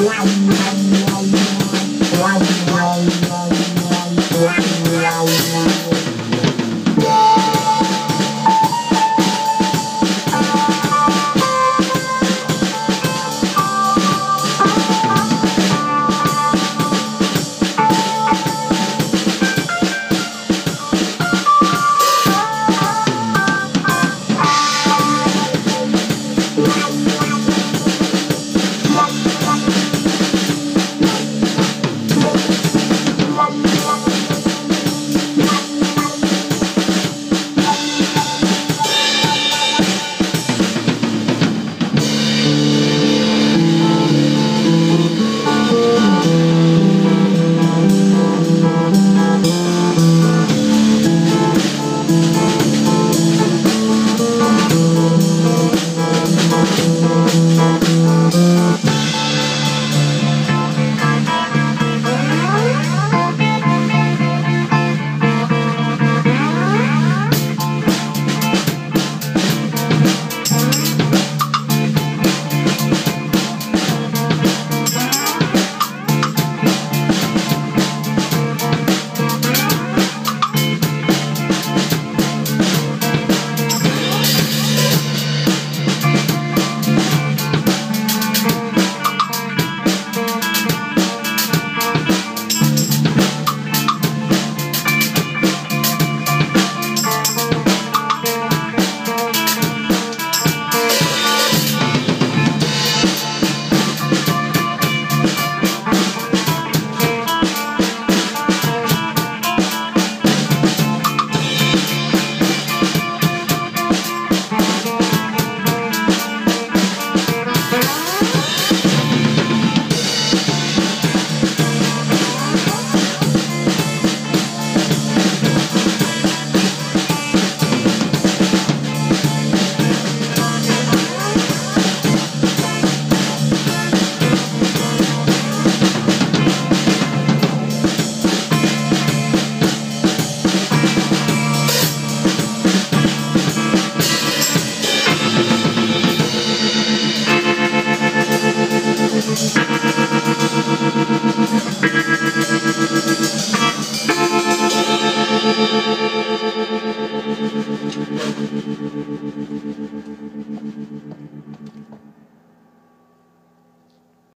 Wow.